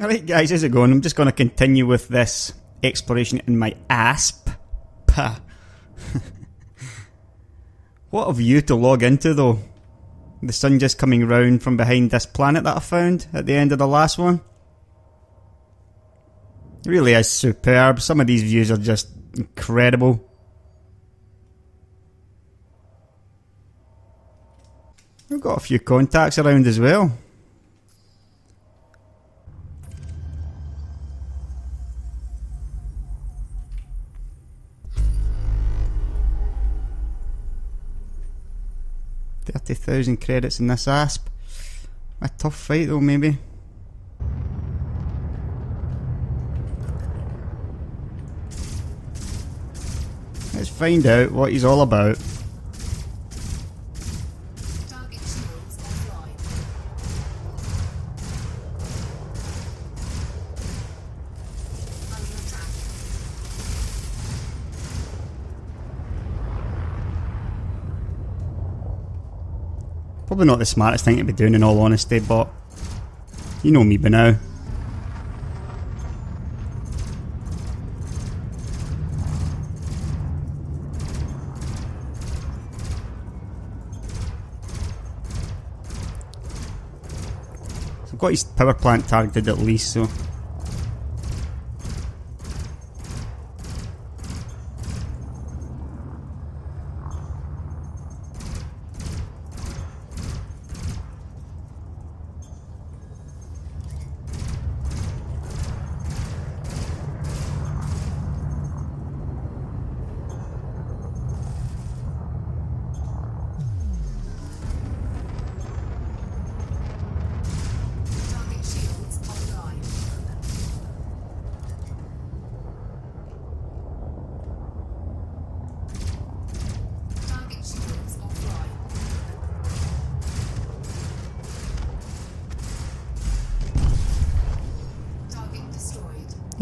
Alright guys, how's it going? I'm just going to continue with this exploration in my Asp. What a view to log into though. The sun just coming round from behind this planet that I found at the end of the last one. It really is superb. Some of these views are just incredible. We've got a few contacts around as well. Thirty thousand credits in this Asp. A tough fight though, maybe. Let's find out what he's all about. Probably not the smartest thing to be doing in all honesty, but you know me by now. I've got his power plant targeted at least, so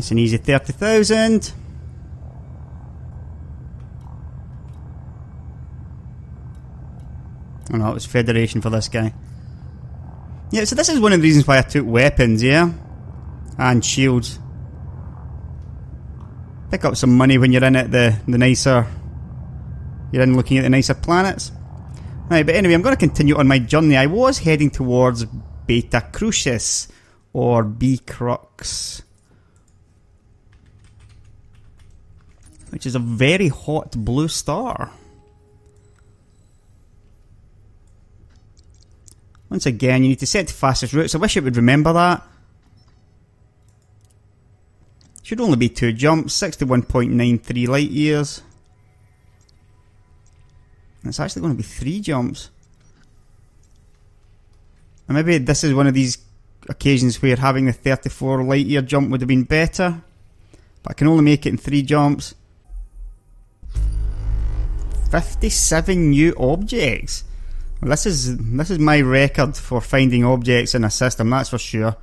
it's an easy 30,000. Oh no, it was Federation for this guy. Yeah, so this is one of the reasons why I took weapons, yeah? And shields. Pick up some money when you're in at the, the nicer... You're in looking at the nicer planets. Right, but anyway, I'm going to continue on my journey. I was heading towards Beta Crucis, or B Which is a very hot blue star. Once again, you need to set fastest routes. I wish it would remember that. Should only be two jumps, 61.93 light years. It's actually going to be three jumps. And maybe this is one of these occasions where having the 34 light year jump would have been better. But I can only make it in three jumps. 57 new objects. Well, this is this is my record for finding objects in a system, that's for sure.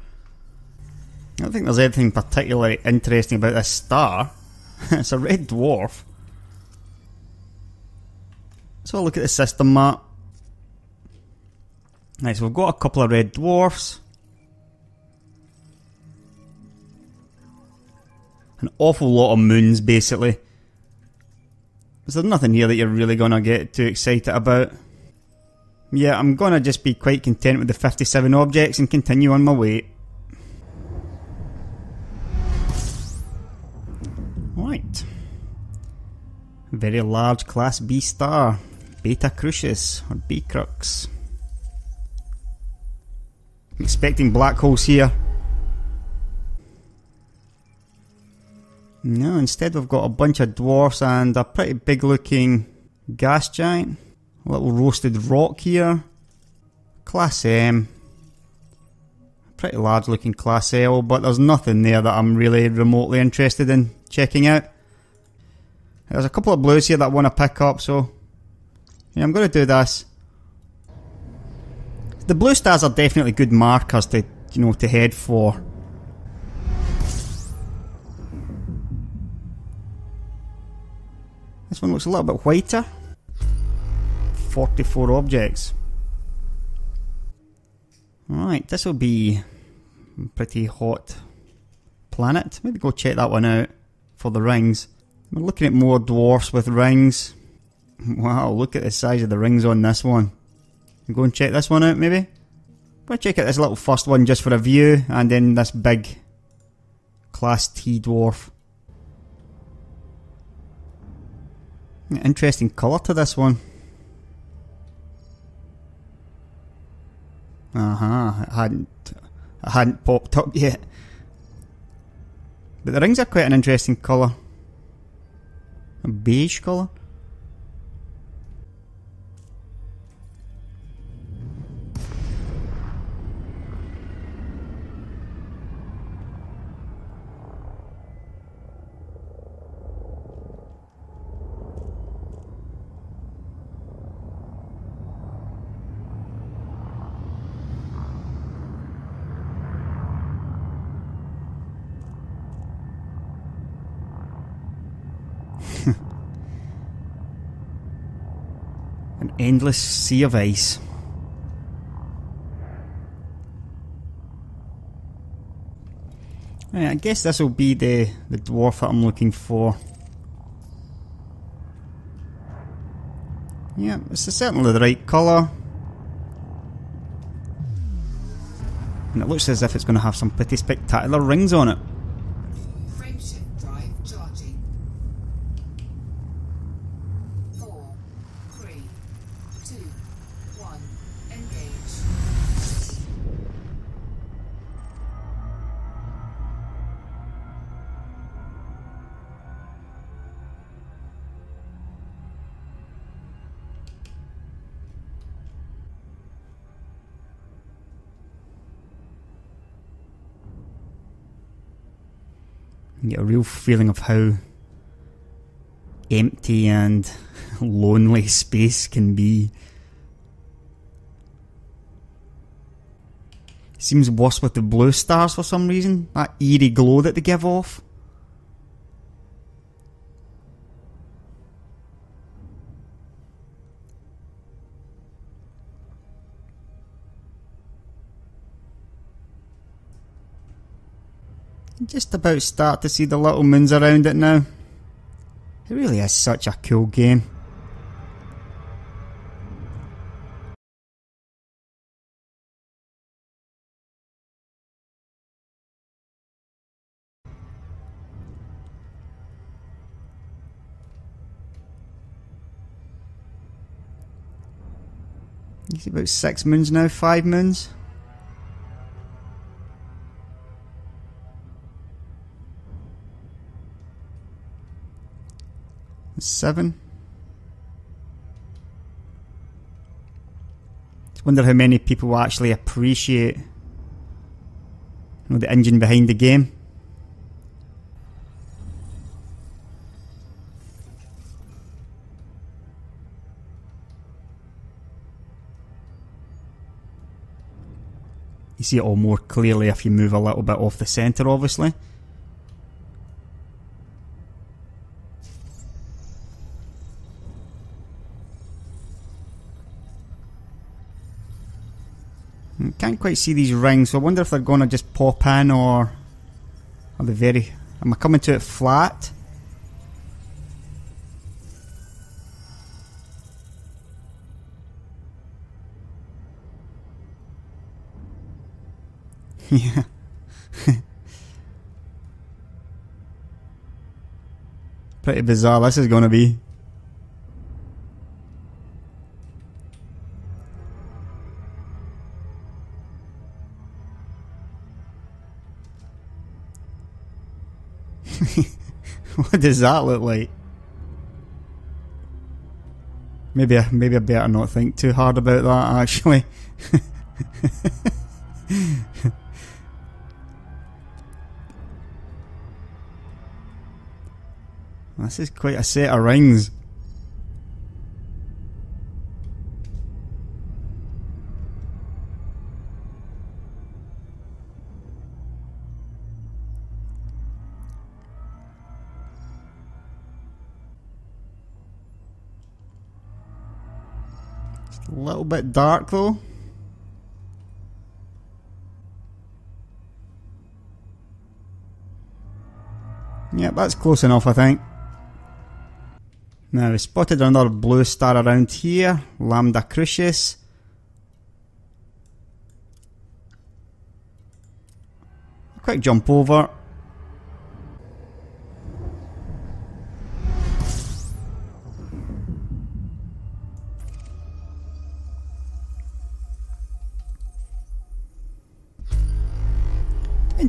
I don't think there's anything particularly interesting about this star. it's a red dwarf. So look at the system map. So we've got a couple of red dwarfs. An awful lot of moons, basically. Is there nothing here that you're really gonna get too excited about? Yeah, I'm gonna just be quite content with the 57 objects and continue on my way. Right. Very large Class B star. Beta Crucis, or Becrux. I'm expecting black holes here. No, instead we've got a bunch of dwarfs and a pretty big looking gas giant. A little roasted rock here. Class M. Pretty large looking Class L, but there's nothing there that I'm really remotely interested in checking out. There's a couple of blues here that I want to pick up, so yeah, I'm going to do this. The blue stars are definitely good markers to you know to head for. This one looks a little bit whiter. 44 objects. Alright, this will be pretty hot planet. Maybe go check that one out for the rings. We're looking at more dwarfs with rings. Wow, look at the size of the rings on this one. Go and check this one out, maybe? We'll check out this little first one just for a view, and then this big Class T dwarf. Interesting colour to this one. Uh huh. It hadn't, it hadn't popped up yet. But the rings are quite an interesting colour. A beige colour. Endless sea of ice. Right, I guess this will be the, the dwarf that I'm looking for. Yeah, it's certainly the right colour. And it looks as if it's going to have some pretty spectacular rings on it. Feeling of how empty and lonely space can be. Seems worse with the blue stars for some reason. That eerie glow that they give off. Just about start to see the little moons around it now. It really is such a cool game. See about six moons now, five moons. Seven. Just wonder how many people will actually appreciate you know, the engine behind the game. You see it all more clearly if you move a little bit off the centre, obviously. Quite see these rings, so I wonder if they're going to just pop in or are they very. Am I coming to it flat? yeah. Pretty bizarre this is going to be. Does that look like? Maybe I, maybe I better not think too hard about that actually. this is quite a set of rings. A little bit dark though. Yep, that's close enough, I think. Now, we spotted another blue star around here, Lambda Crucis. Quick jump over.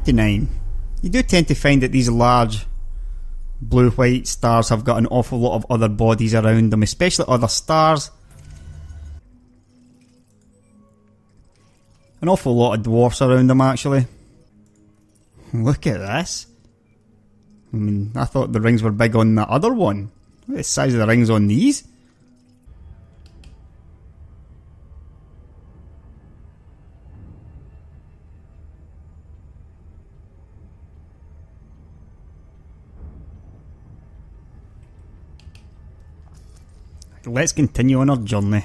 Twenty-nine. You do tend to find that these large blue white stars have got an awful lot of other bodies around them, especially other stars. An awful lot of dwarfs around them actually. Look at this. I mean, I thought the rings were big on the other one. Look at the size of the rings on these. Let's continue on our journey.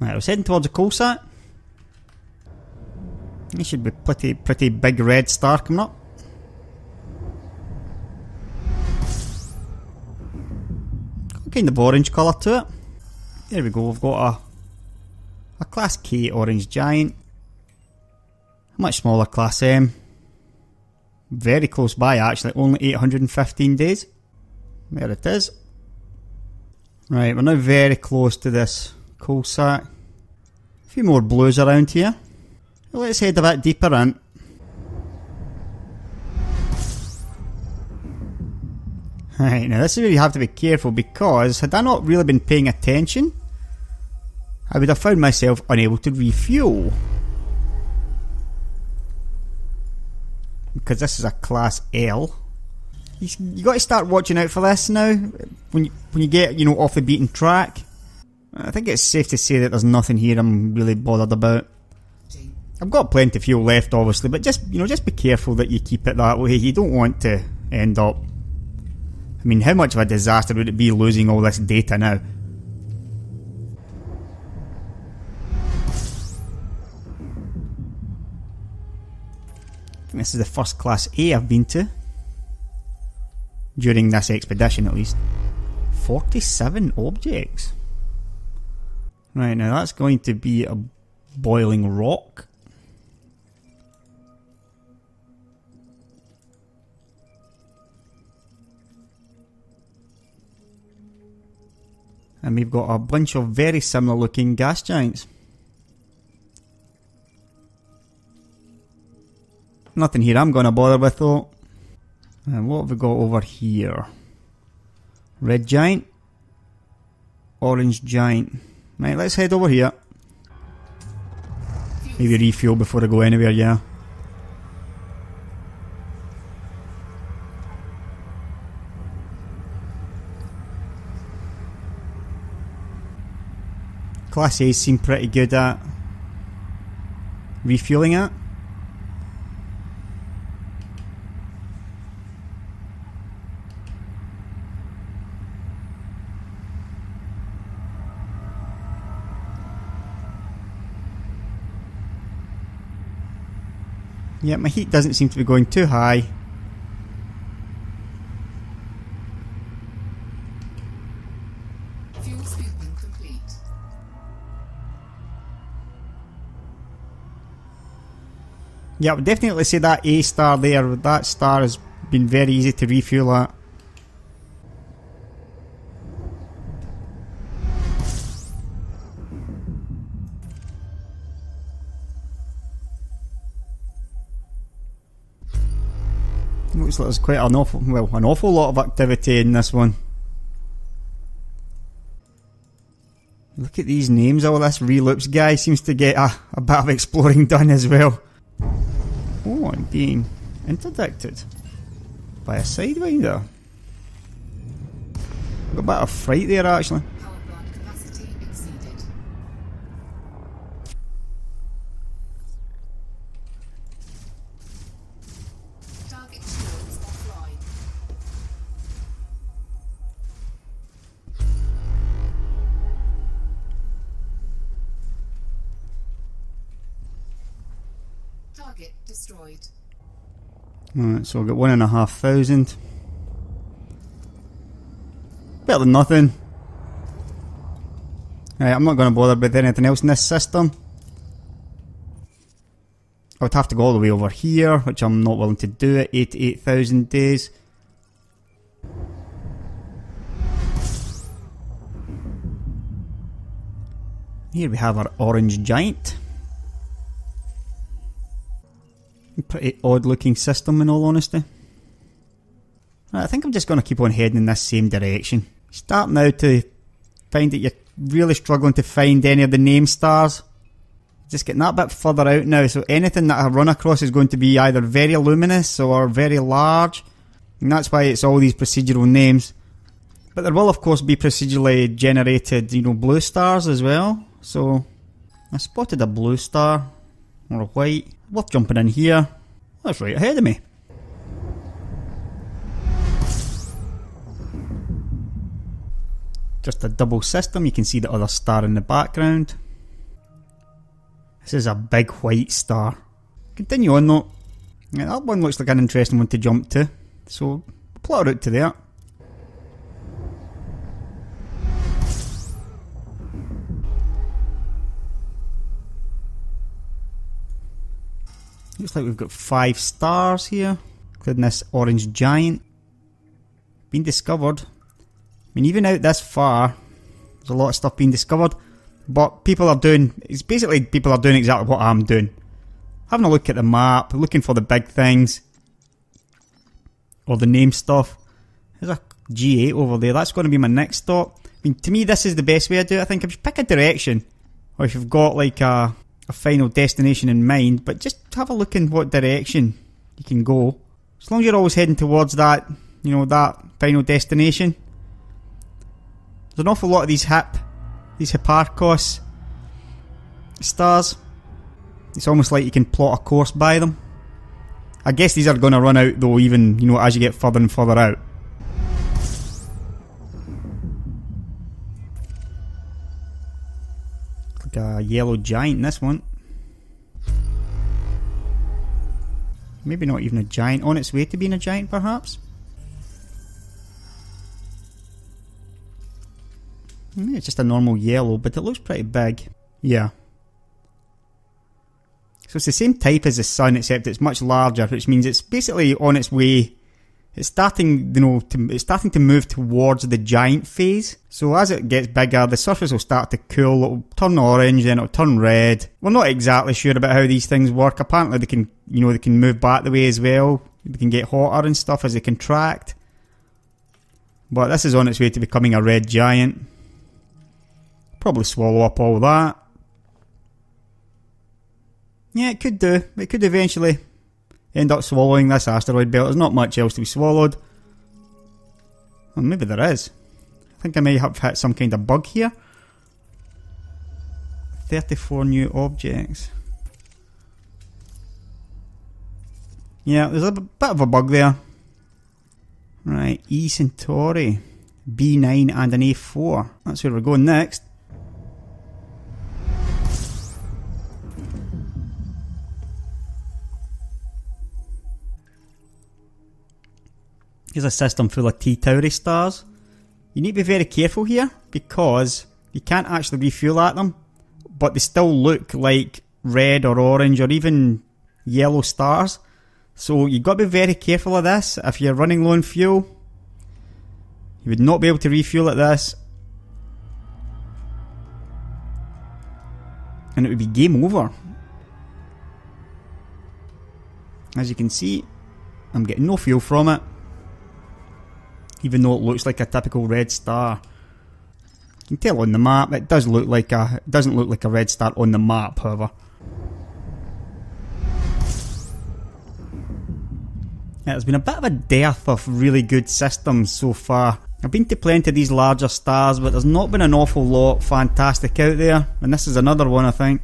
Right, I was heading towards a coal sack. It should be pretty pretty big red star coming up. Kind of orange colour to it. There we go, we've got a a class K orange giant. A much smaller class M. Very close by actually, only 815 days. There it is. Right, we're now very close to this coal sack. A few more blues around here. Let's head a bit deeper in. Right, now this is where you have to be careful because had I not really been paying attention, I would have found myself unable to refuel. Because this is a class L. You, you got to start watching out for this now. When you, when you get you know off the beaten track, I think it's safe to say that there's nothing here I'm really bothered about. I've got plenty of fuel left, obviously, but just you know, just be careful that you keep it that way. You don't want to end up. I mean, how much of a disaster would it be losing all this data now? This is the first class A I've been to during this expedition, at least. Forty-seven objects. Right now, that's going to be a boiling rock. And we've got a bunch of very similar looking gas giants. Nothing here I'm going to bother with though. And what have we got over here? Red giant. Orange giant. Right, let's head over here. Maybe refuel before I go anywhere, yeah. Class A seem pretty good at refueling it. Yeah, my heat doesn't seem to be going too high. Fuel scooping complete. Yeah, I would definitely say that A star there, that star has been very easy to refuel at. Looks like there's quite an awful, well, an awful lot of activity in this one. Look at these names, all this reloops guy seems to get a, a bit of exploring done as well. Oh, I'm being interdicted by a sidewinder. Got a bit of fright there actually. Alright, so I've got one and a half thousand. Better than nothing. I'm not going to bother with anything else in this system. I would have to go all the way over here, which I'm not willing to do at 88,000 days. Here we have our orange giant. Pretty odd looking system in all honesty. I think I'm just going to keep on heading in this same direction. Start now to find that you're really struggling to find any of the name stars. Just getting that bit further out now, so anything that I run across is going to be either very luminous or very large. And that's why it's all these procedural names. But there will of course be procedurally generated, you know, blue stars as well. So I spotted a blue star or a white. Worth jumping in here. That's right ahead of me. Just a double system, you can see the other star in the background. This is a big white star. Continue on though. Yeah, that one looks like an interesting one to jump to. So, plot out to there. Looks like we've got five stars here, including this orange giant. Been discovered. I mean, even out this far, there's a lot of stuff being discovered. But people are doing, it's basically people are doing exactly what I'm doing. Having a look at the map, looking for the big things. Or the name stuff. There's a G8 over there, that's going to be my next stop. I mean, to me, this is the best way to do it. I think if you pick a direction, or if you've got like a, a final destination in mind, but just have a look in what direction you can go. As long as you're always heading towards that, you know, that final destination. There's an awful lot of these hip, these Hipparcos stars. It's almost like you can plot a course by them. I guess these are going to run out though, even you know as you get further and further out. Like a yellow giant. This one. Maybe not even a giant. On its way to being a giant, perhaps. It's just a normal yellow, but it looks pretty big. Yeah. So it's the same type as the sun, except it's much larger, which means it's basically on its way. It's starting, you know, to, it's starting to move towards the giant phase. So as it gets bigger, the surface will start to cool. It'll turn orange, then it'll turn red. We're not exactly sure about how these things work. Apparently, they can, you know, they can move back the way as well. They can get hotter and stuff as they contract. But this is on its way to becoming a red giant. Probably swallow up all that. Yeah, it could do. It could eventually end up swallowing this asteroid belt. There's not much else to be swallowed. Well, maybe there is. I think I may have hit some kind of bug here. 34 new objects. Yeah, there's a bit of a bug there. Right, E Centauri. B9 and an A4. That's where we're going next. Here's a system full of T Tauri stars. You need to be very careful here because you can't actually refuel at them, but they still look like red or orange or even yellow stars. So you've got to be very careful of this. If you're running low on fuel, you would not be able to refuel at this. And it would be game over. As you can see, I'm getting no fuel from it even though it looks like a typical red star. You can tell on the map it does look like a it doesn't look like a red star on the map, however. There's been a bit of a dearth of really good systems so far. I've been to plenty of these larger stars, but there's not been an awful lot fantastic out there, and this is another one I think.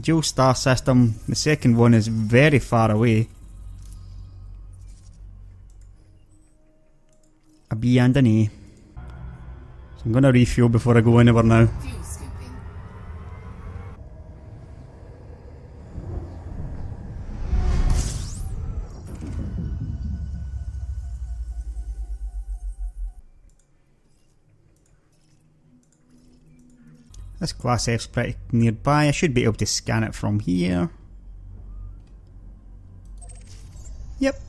Dual star system, the second one is very far away. A B and an So I'm gonna refuel before I go anywhere now. This Class F's pretty nearby. I should be able to scan it from here. Yep,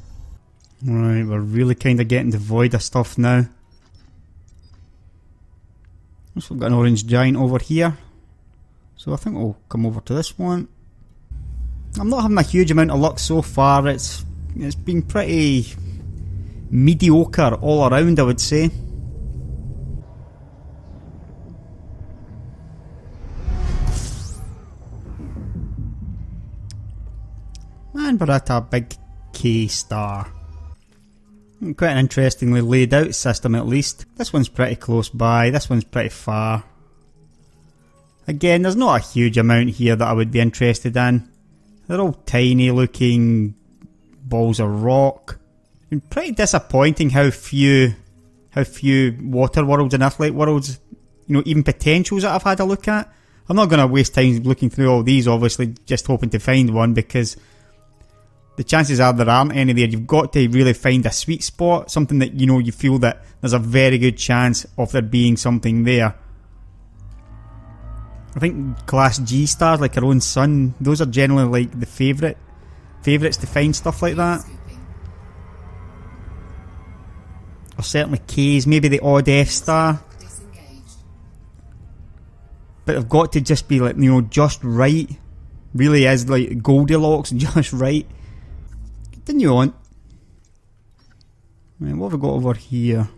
Right, we're really kind of getting devoid of stuff now. So we've got an orange giant over here. So I think we'll come over to this one. I'm not having a huge amount of luck so far. It's it's been pretty mediocre all around, I would say. And we're at a big K star. Quite an interestingly laid out system at least. This one's pretty close by, this one's pretty far. Again, there's not a huge amount here that I would be interested in. They're all tiny looking balls of rock. Been pretty disappointing how few how few water worlds and Earth-like worlds, you know, even potentials that I've had a look at. I'm not gonna waste time looking through all these obviously just hoping to find one because the chances are there aren't any there. You've got to really find a sweet spot, something that you know you feel that there's a very good chance of there being something there. I think class G stars, like our own sun, those are generally like the favourite favourites to find stuff like that. Or certainly K's, maybe the odd F star. But they've got to just be like, you know, just right. Really is like Goldilocks, just right. Continue on. Right, what have we got over here?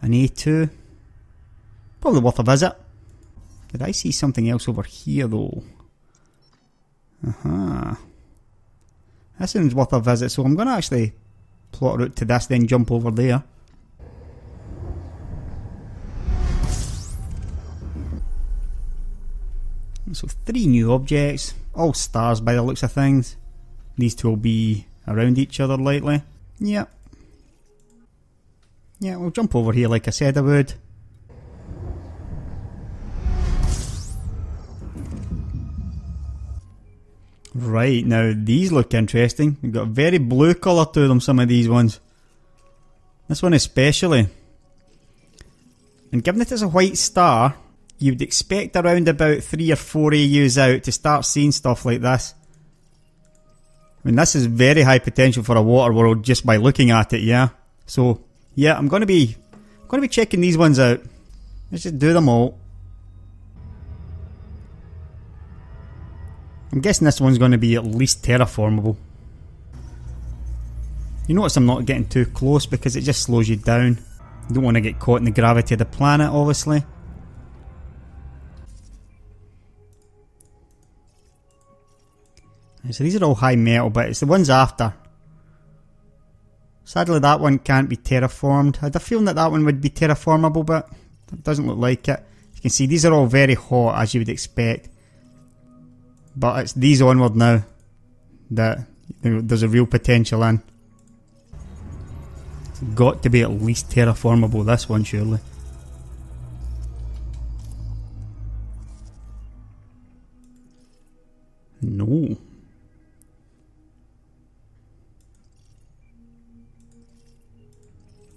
An A2. Probably worth a visit. Did I see something else over here though? Uh-huh. This one's worth a visit, so I'm going to actually plot route to this, then jump over there. So three new objects, all stars by the looks of things. These two will be around each other lightly. Yep. Yeah, we'll jump over here like I said I would. Right, now these look interesting. They've got a very blue colour to them, some of these ones. This one especially. And given that it's a white star, you'd expect around about three or four AUs out to start seeing stuff like this. I mean, this is very high potential for a water world just by looking at it, yeah. So, yeah, I'm going to be, going to be checking these ones out. Let's just do them all. I'm guessing this one's going to be at least terraformable. You notice I'm not getting too close because it just slows you down. You don't want to get caught in the gravity of the planet, obviously. So these are all high metal, but it's the ones after. Sadly, that one can't be terraformed. I had a feeling that that one would be terraformable, but it doesn't look like it. You can see these are all very hot, as you would expect. But it's these onward now that there's a real potential in. It's got to be at least terraformable, this one, surely. No.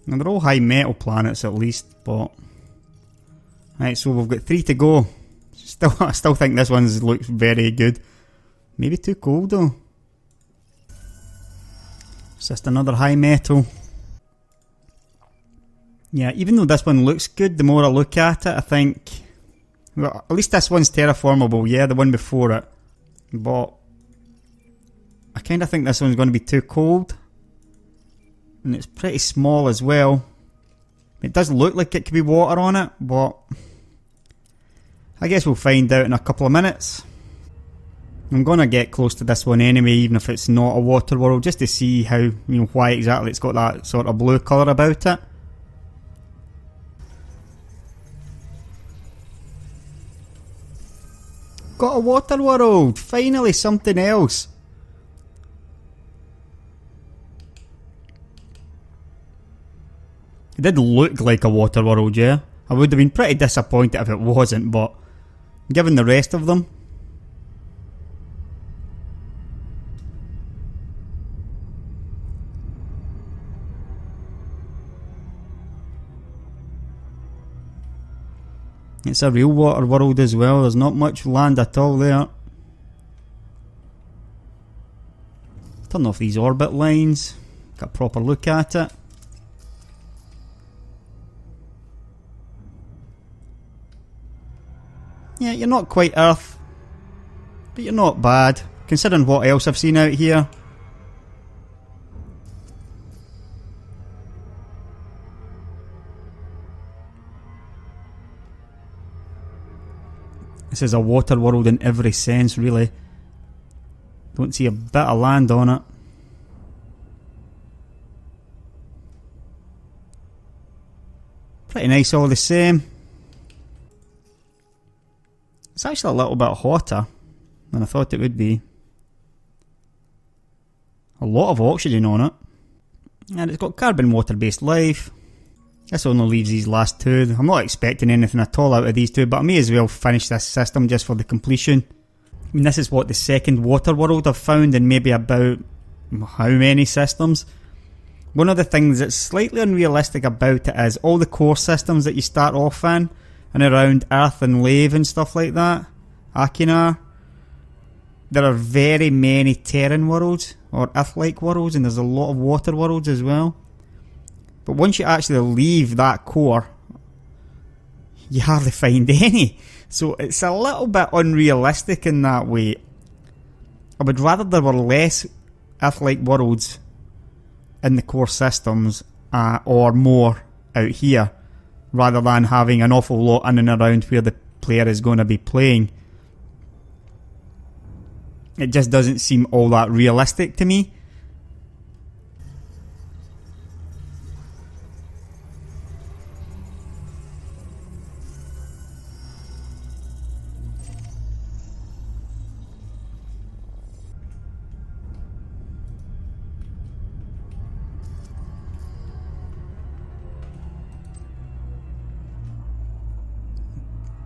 Now they're all high metal planets at least, but right. So we've got three to go. Still, I still think this one looks very good. Maybe too cold though. It's just another high metal. Yeah, even though this one looks good, the more I look at it, I think. Well, at least this one's terraformable. Yeah, the one before it, but I kind of think this one's going to be too cold and it's pretty small as well. It does look like it could be water on it, but I guess we'll find out in a couple of minutes. I'm gonna get close to this one anyway, even if it's not a water world, just to see how you know why exactly it's got that sort of blue colour about it. Got a water world! Finally something else! It did look like a water world, yeah. I would have been pretty disappointed if it wasn't, but given the rest of them. It's a real water world as well. There's not much land at all there. Turn off these orbit lines. Get a proper look at it. You're not quite Earth, but you're not bad, considering what else I've seen out here. This is a water world in every sense, really. Don't see a bit of land on it. Pretty nice all the same. It's actually a little bit hotter than I thought it would be. A lot of oxygen on it. And it's got carbon water based life. This only leaves these last two. I'm not expecting anything at all out of these two, but I may as well finish this system just for the completion. I mean, this is what the second water world I've found in maybe about how many systems. One of the things that's slightly unrealistic about it is all the core systems that you start off in and around Earth and Lave and stuff like that, Achenar. There are very many Terran worlds or Earth-like worlds, and there's a lot of water worlds as well. But once you actually leave that core, you hardly find any. So it's a little bit unrealistic in that way. I would rather there were less Earth-like worlds in the core systems uh, or more out here rather than having an awful lot in and around where the player is going to be playing. It just doesn't seem all that realistic to me.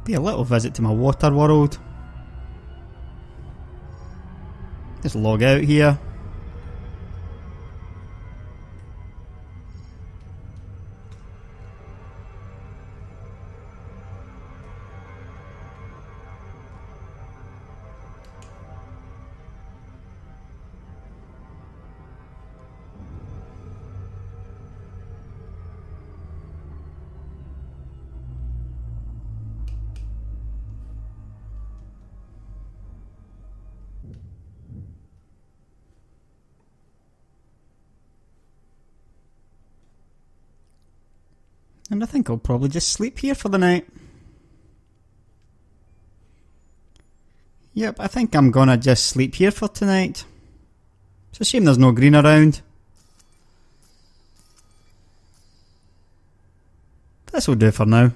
Be a little visit to my water world. Just log out here. And I think I'll probably just sleep here for the night. Yep, I think I'm gonna just sleep here for tonight. It's a shame there's no green around. This will do for now.